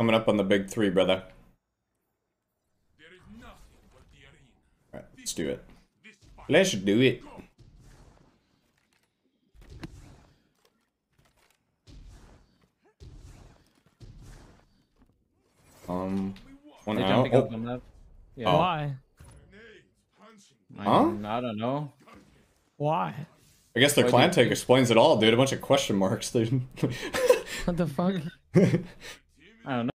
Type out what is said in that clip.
Coming up on the big three, brother. Alright, let's do it. Let's do it. Um, one They out. Oh. up on that. Yeah. Oh. Why? I, Huh? mean, I don't know. Why? I guess their Why clan do take explains it all, dude. A bunch of question marks, dude. What the fuck? I don't know.